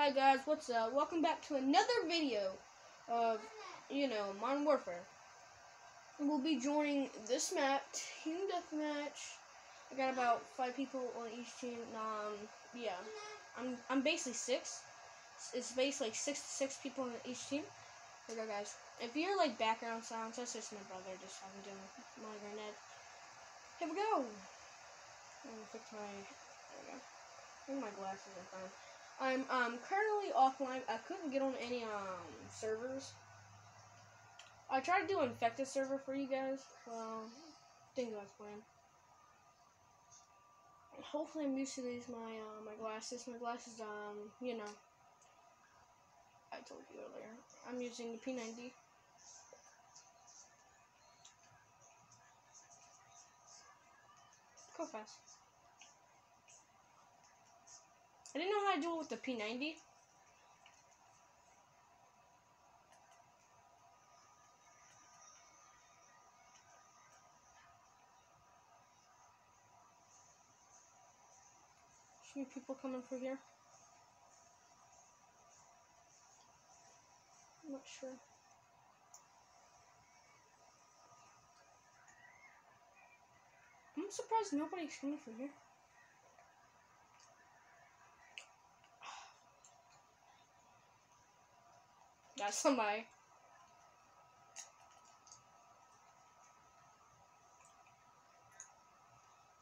Hi guys, what's up? Welcome back to another video of, you know, Modern Warfare. We'll be joining this map, Team Deathmatch. I got about five people on each team. Um, yeah, I'm I'm basically six. It's basically like six to six people on each team. Here we go, guys. If you're like background sounds, that's just my brother just having to my grenade. Here we go. I'm fix my. There we go. Think my glasses are fine. I'm um currently offline. I couldn't get on any um servers. I tried to do infected server for you guys. Well, didn't go as planned. Hopefully, I'm used to these my uh, my glasses. My glasses, um, you know, I told you earlier. I'm using the P90. Go fast. I didn't know how to do it with the P90. See people coming through here. I'm not sure. I'm surprised nobody's coming from here. That's somebody.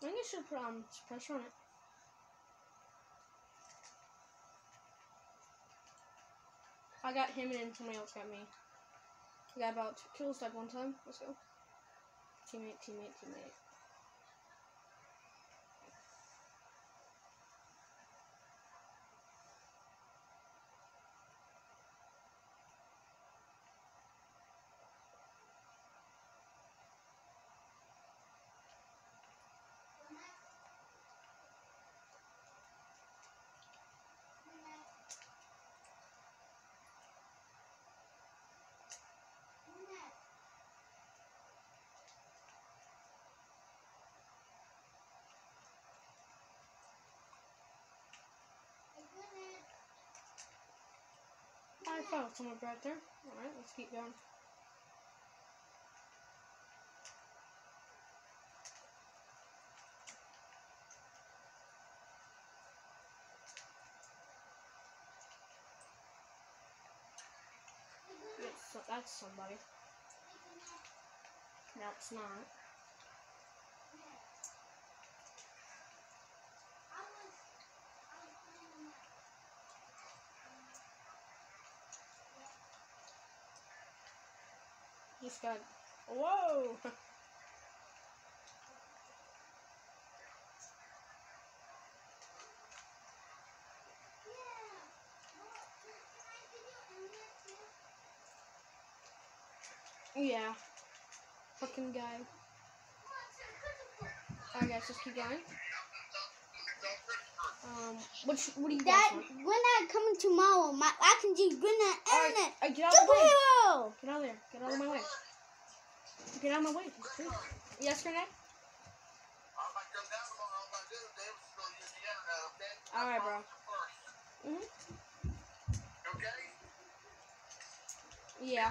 I think I should put um pressure on it. I got him and somebody else got me. We got about two kills that one time. Let's go. Teammate, teammate, teammate. I found someone right there. Alright, let's keep going. Yes, that's somebody. No, it's not. Just got. Whoa! yeah. Fucking guy. Alright, guys, just keep going. Um, what, what do you Dad, guys want? when I coming tomorrow, my I can just bring that Alright, internet. alright, get out of way. Superhero! Get out of there. Get out of my way. Get out of my way. Yes, Renee? Alright, bro. hmm Okay? Yeah.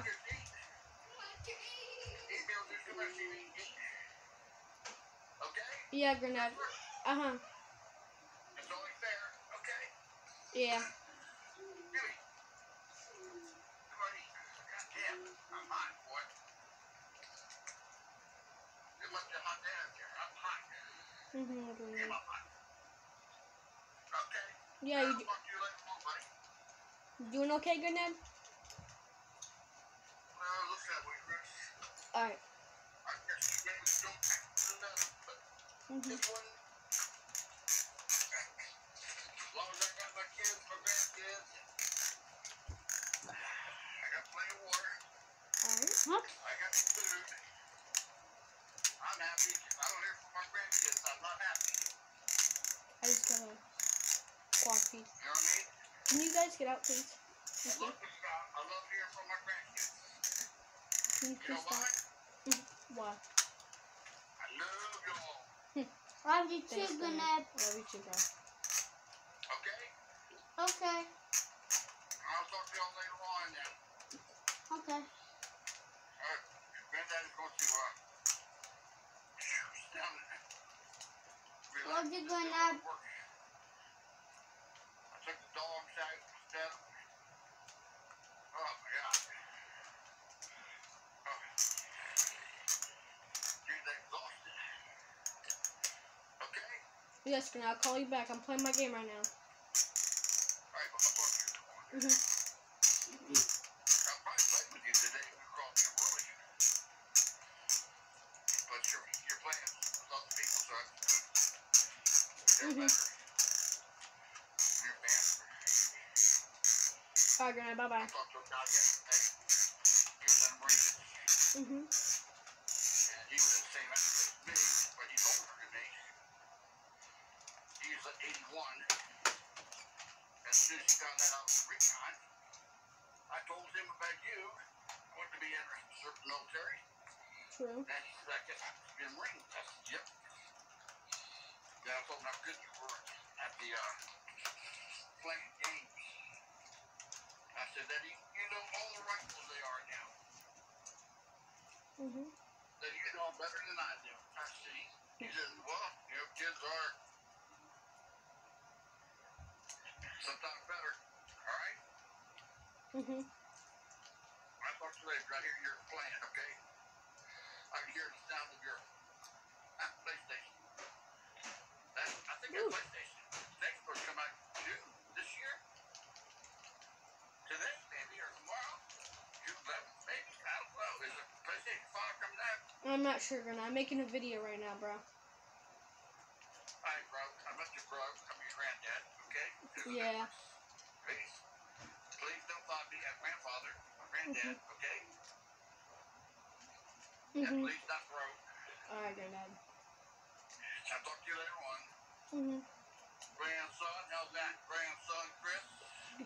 Okay? Yeah, Grenade. Uh huh. It's only fair, okay? Yeah. Jimmy. Come on, eat. Goddamn, I'm hot, boy. It must be hot down here. I'm hot. Mm-hmm. Yeah, you doing okay, way, Chris. Alright. I Huh? I got food. I'm happy. I don't hear from my grandkids. I'm not happy. I just got a quad feed. Can you guys get out, please? Thank you. I love hearing from my grandkids. Can you, please stop? Why? I love y'all. Love you too, I Love you too. Okay? Okay. I'll talk to y'all later on then. Okay. dogs are going up. Take the dogs out and stuff. Yes, I'll call you back. I'm playing my game right now. Alright, but my Mm-hmm. In the military. True. Said, I guess I have to be a Marine. I said, yep. Then I told him how good you were at the uh, playing games. I said that you, you know all the rifles they are now. Mhm. That you know better than I do. I see. He says, well, you know, kids are sometimes better. All right? Mhm. I talk to you later. I hear you're playing, okay? I can hear the sound of your uh, PlayStation. That, I think Ooh. PlayStation next will come out June this year. Today, maybe, or tomorrow. June 11th, maybe. I don't know. Is it PlayStation 5 coming out? I'm not sure, Granny. I'm making a video right now, bro. Hi, bro. I'm not your bro. I'm your granddad, okay? Yeah. Please, please don't call me a grandfather or granddad, okay? And Mhm. please not bro. Alright, Granddad. I'll talk to you later on. Mhm. Grandson, how's that? Grandson Chris?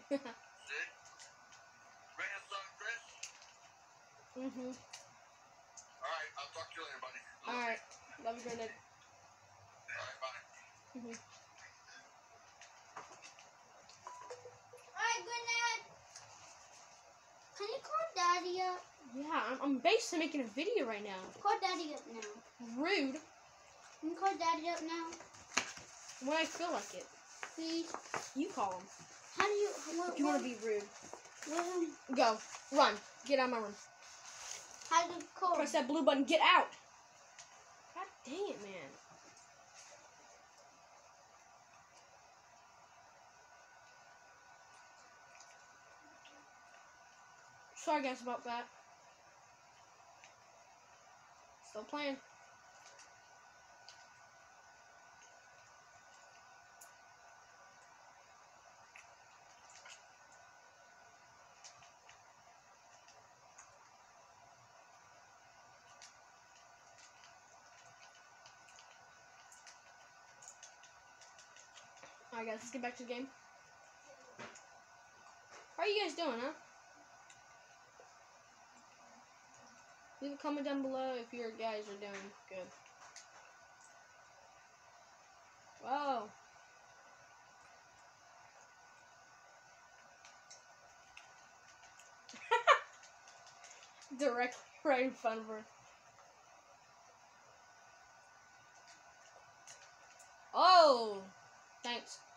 See? Grandson Chris? mhm. Alright, I'll talk to you later, buddy. Love Alright. you. Love you, Granddad. Alright, bye. Alright, Granddad. Can you call Daddy up? Yeah, I'm, I'm basically making a video right now. Call Daddy up now. Rude. Can you call Daddy up now, When I feel like it. please? You call him. How do you? What, If you want to be rude. what, Go. Run. Get out of my room. How do you call? Press that blue button. Get out. Dang it, man. Sorry, guys, about that. Still playing. Alright, guys, let's get back to the game. How are you guys doing, huh? Leave a comment down below if your guys are doing good. Whoa. Directly right in front of her. Oh! Thanks. Thanks.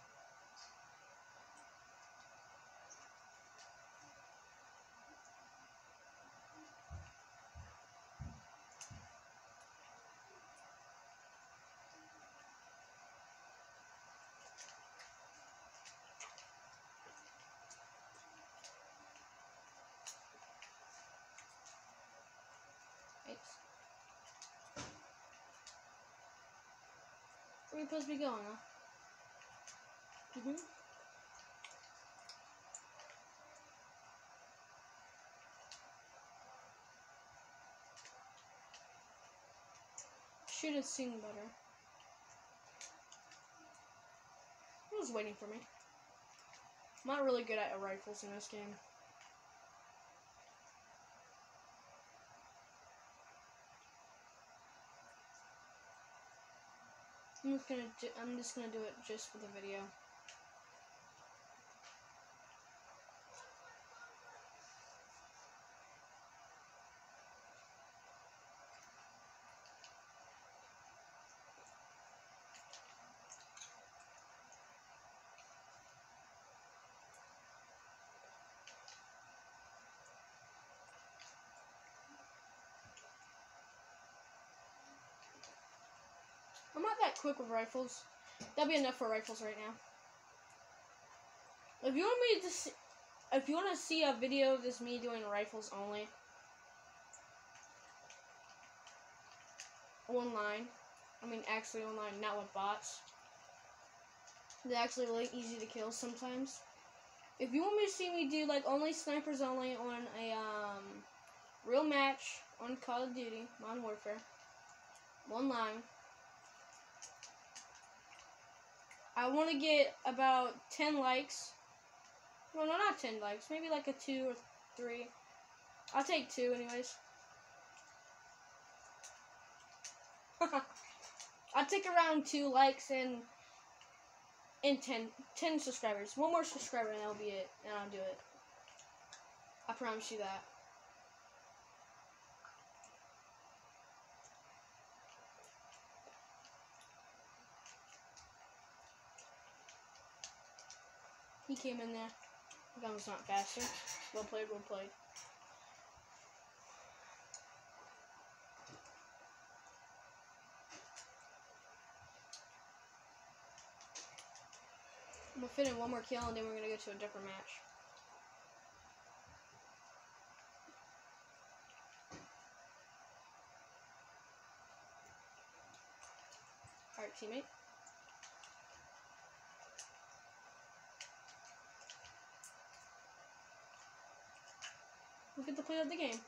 Where you supposed to be going, huh? Mm-hmm. Should have seen better. He was waiting for me. I'm not really good at rifles in this game. I'm just gonna do, I'm just gonna do it just for the video. I'm not that quick with rifles. That'll be enough for rifles right now. If you want me to see, if you want to see a video of this me doing rifles only, online, I mean actually online, not with bots. They're actually really easy to kill sometimes. If you want me to see me do like only snipers only on a um real match on Call of Duty, Modern Warfare, online. I want to get about 10 likes. Well, no, not 10 likes. Maybe like a 2 or 3. I'll take 2 anyways. I'll take around 2 likes and and 10, 10 subscribers. One more subscriber and that'll be it. And I'll do it. I promise you that. He came in there. The gun was not faster. Well played, well played. I'm gonna fit in one more kill and then we're gonna go to a different match. Alright, teammate. We get the play of the game.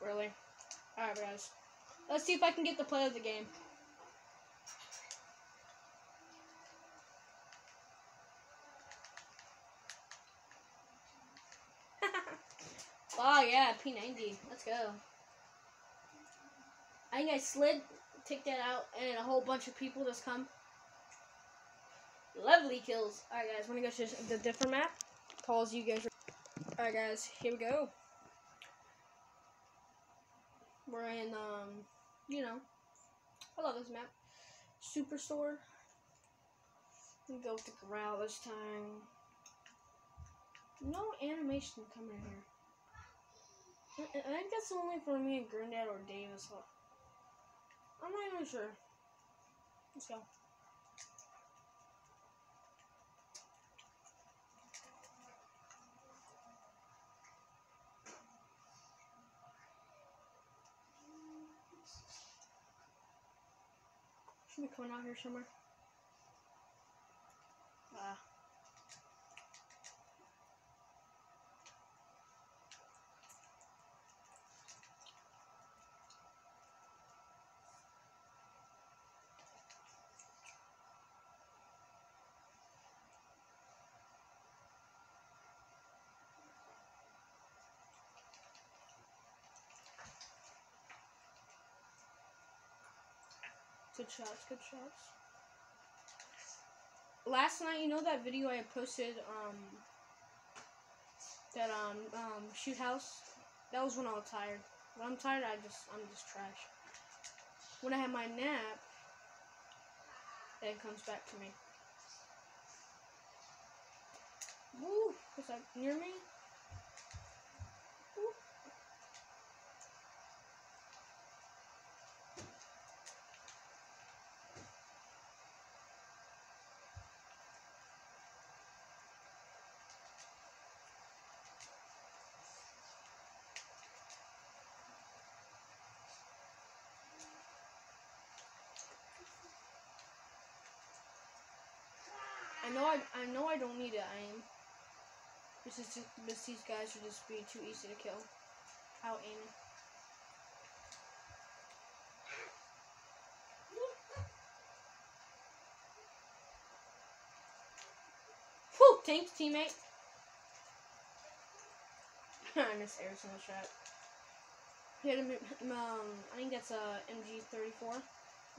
Really? Alright, guys. Let's see if I can get the play of the game. oh, yeah, P90. Let's go. I think I slid, take that out, and a whole bunch of people just come. Lovely kills. Alright, guys, want to go to the different map? Calls you guys. Alright, guys, here we go. We're in, um, you know, I love this map. Superstore. We go with the Grau this time. No animation coming here. I, I think that's only for me and Granddad or well. I'm not even sure. Let's go. Be coming out here somewhere. Good shots, good shots. Last night, you know that video I posted, um, that, um, um, shoot house? That was when I was tired. When I'm tired, I just, I'm just trash. When I have my nap, then it comes back to me. Woo! Was that near me? Woo. I know I I know I don't need to aim. This is just this these guys would just be too easy to kill. Out aiming. Whew, thanks teammate. I missed every single shot. Hit him, um, I think that's a MG34.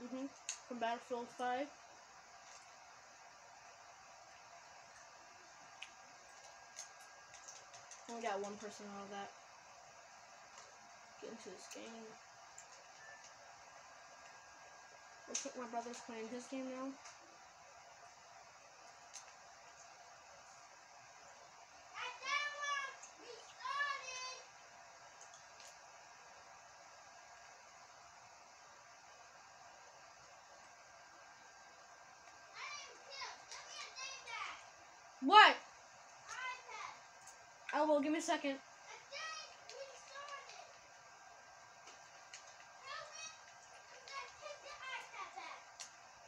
Mm-hmm. From Battlefield 5. got one person out of that. Get into this game. Let's my brother's playing his game now. What? Oh, well, give me a second.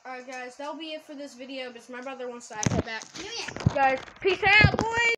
Alright, guys, that'll be it for this video because my brother wants the iPad back. Guys, peace out, boys!